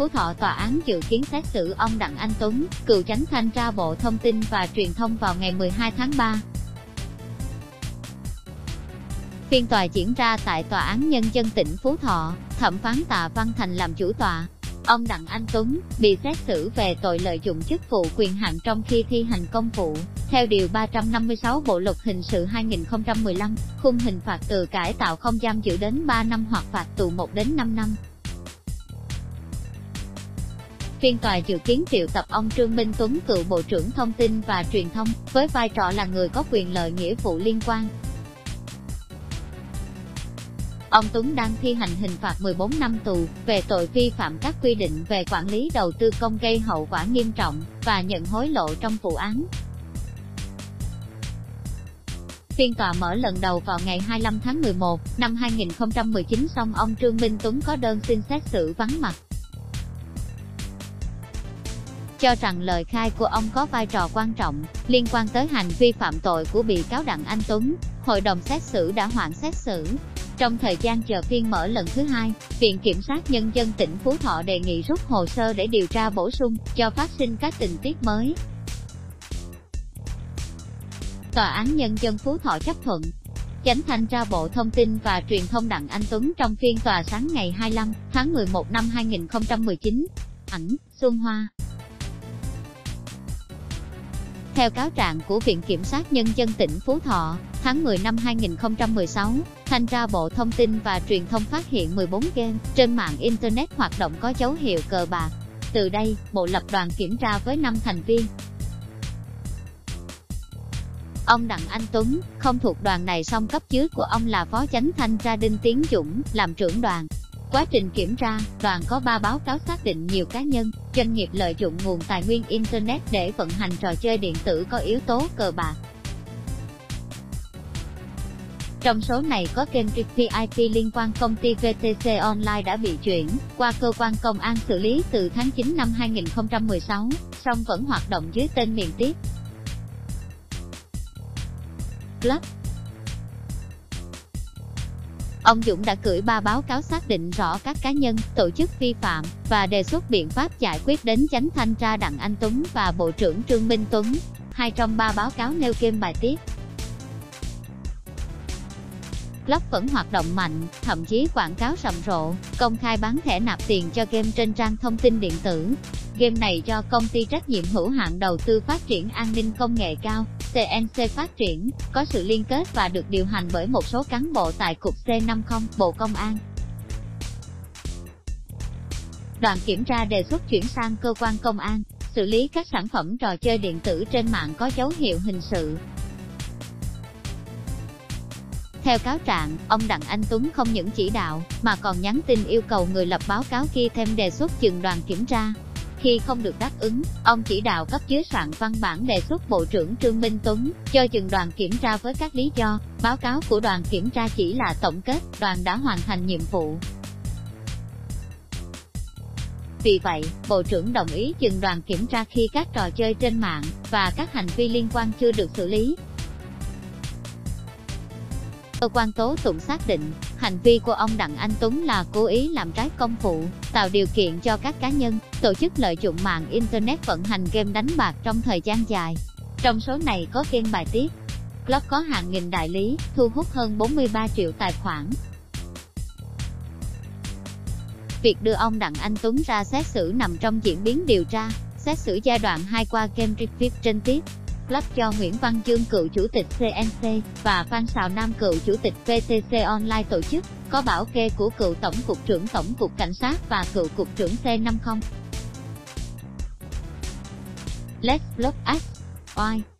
Phú Thọ tòa án dự kiến xét xử ông Đặng Anh Tuấn, cựu chánh thanh tra Bộ Thông tin và Truyền thông vào ngày 12 tháng 3. Phiên tòa diễn ra tại Tòa án Nhân dân tỉnh Phú Thọ, thẩm phán Tạ Văn Thành làm chủ tòa. Ông Đặng Anh Tuấn bị xét xử về tội lợi dụng chức vụ quyền hạn trong khi thi hành công vụ. Theo Điều 356 Bộ Luật Hình sự 2015, khung hình phạt từ cải tạo không giam giữ đến 3 năm hoặc phạt tù 1 đến 5 năm. Phiên tòa dự kiến triệu tập ông Trương Minh Tuấn cựu Bộ trưởng Thông tin và Truyền thông, với vai trò là người có quyền lợi nghĩa vụ liên quan. Ông Tuấn đang thi hành hình phạt 14 năm tù, về tội vi phạm các quy định về quản lý đầu tư công gây hậu quả nghiêm trọng, và nhận hối lộ trong vụ án. Phiên tòa mở lần đầu vào ngày 25 tháng 11 năm 2019 xong ông Trương Minh Tuấn có đơn xin xét xử vắng mặt. Cho rằng lời khai của ông có vai trò quan trọng liên quan tới hành vi phạm tội của bị cáo Đặng Anh Tuấn, hội đồng xét xử đã hoãn xét xử. Trong thời gian chờ phiên mở lần thứ hai, Viện Kiểm sát Nhân dân tỉnh Phú Thọ đề nghị rút hồ sơ để điều tra bổ sung, cho phát sinh các tình tiết mới. Tòa án Nhân dân Phú Thọ chấp thuận. Chánh thanh tra Bộ Thông tin và Truyền thông Đặng Anh Tuấn trong phiên tòa sáng ngày 25 tháng 11 năm 2019. Ảnh, Xuân Hoa theo cáo trạng của Viện Kiểm sát Nhân dân tỉnh Phú Thọ, tháng 10 năm 2016, Thanh tra Bộ Thông tin và Truyền thông phát hiện 14 game trên mạng Internet hoạt động có dấu hiệu cờ bạc. Từ đây, Bộ lập đoàn kiểm tra với 5 thành viên, Ông Đặng Anh Tuấn, không thuộc đoàn này song cấp dưới của ông là Phó Chánh Thanh tra Đinh Tiến Dũng, làm trưởng đoàn. Quá trình kiểm tra, đoàn có 3 báo cáo xác định nhiều cá nhân, doanh nghiệp lợi dụng nguồn tài nguyên Internet để vận hành trò chơi điện tử có yếu tố cờ bạc. Trong số này có kênh VIP liên quan công ty VTC Online đã bị chuyển qua cơ quan công an xử lý từ tháng 9 năm 2016, song vẫn hoạt động dưới tên miền tiếp. Club Ông Dũng đã gửi ba báo cáo xác định rõ các cá nhân, tổ chức vi phạm, và đề xuất biện pháp giải quyết đến chánh thanh tra Đặng Anh Tuấn và Bộ trưởng Trương Minh Tuấn. Hai trong ba báo cáo nêu kim bài tiết. Club vẫn hoạt động mạnh, thậm chí quảng cáo rầm rộ, công khai bán thẻ nạp tiền cho game trên trang thông tin điện tử. Game này do công ty trách nhiệm hữu hạn đầu tư phát triển an ninh công nghệ cao, CNC phát triển, có sự liên kết và được điều hành bởi một số cán bộ tại Cục C50, Bộ Công an. Đoàn kiểm tra đề xuất chuyển sang cơ quan công an, xử lý các sản phẩm trò chơi điện tử trên mạng có dấu hiệu hình sự. Theo cáo trạng, ông Đặng Anh Tuấn không những chỉ đạo, mà còn nhắn tin yêu cầu người lập báo cáo kia thêm đề xuất chừng đoàn kiểm tra, khi không được đáp ứng, ông chỉ đạo cấp dưới soạn văn bản đề xuất Bộ trưởng Trương Minh Tuấn, cho dừng đoàn kiểm tra với các lý do, báo cáo của đoàn kiểm tra chỉ là tổng kết, đoàn đã hoàn thành nhiệm vụ. Vì vậy, Bộ trưởng đồng ý dừng đoàn kiểm tra khi các trò chơi trên mạng, và các hành vi liên quan chưa được xử lý, Cơ quan tố tụng xác định, hành vi của ông Đặng Anh Tuấn là cố ý làm trái công vụ, tạo điều kiện cho các cá nhân, tổ chức lợi dụng mạng Internet vận hành game đánh bạc trong thời gian dài. Trong số này có game bài tiết. blog có hàng nghìn đại lý, thu hút hơn 43 triệu tài khoản. Việc đưa ông Đặng Anh Tuấn ra xét xử nằm trong diễn biến điều tra, xét xử giai đoạn 2 qua game Review trên tiếp lắp cho Nguyễn Văn Dương cựu chủ tịch CNC và Phan Sào Nam cựu chủ tịch VTC Online tổ chức, có bảo kê của cựu Tổng cục trưởng Tổng cục Cảnh sát và cựu cục trưởng C50. Let's Block Us. Why?